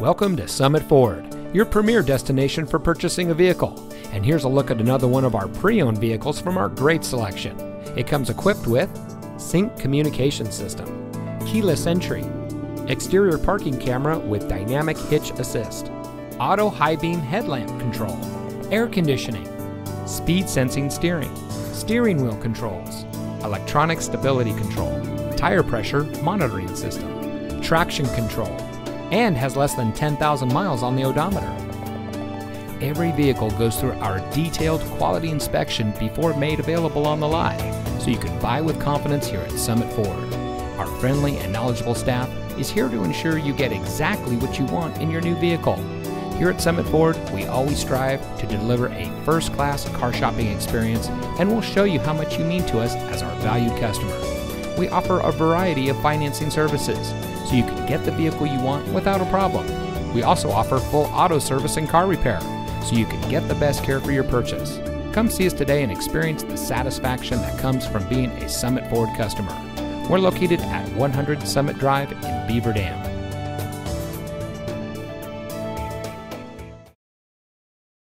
Welcome to Summit Ford, your premier destination for purchasing a vehicle. And here's a look at another one of our pre owned vehicles from our great selection. It comes equipped with sync communication system, keyless entry, exterior parking camera with dynamic hitch assist, auto high beam headlamp control, air conditioning, speed sensing steering, steering wheel controls, electronic stability control, tire pressure monitoring system, traction control, and has less than 10,000 miles on the odometer. Every vehicle goes through our detailed quality inspection before made available on the lot, so you can buy with confidence here at Summit Ford. Our friendly and knowledgeable staff is here to ensure you get exactly what you want in your new vehicle. Here at Summit Ford, we always strive to deliver a first class car shopping experience, and we'll show you how much you mean to us as our valued customer. We offer a variety of financing services, so you can get the vehicle you want without a problem. We also offer full auto service and car repair, so you can get the best care for your purchase. Come see us today and experience the satisfaction that comes from being a Summit Ford customer. We're located at 100 Summit Drive in Beaver Dam.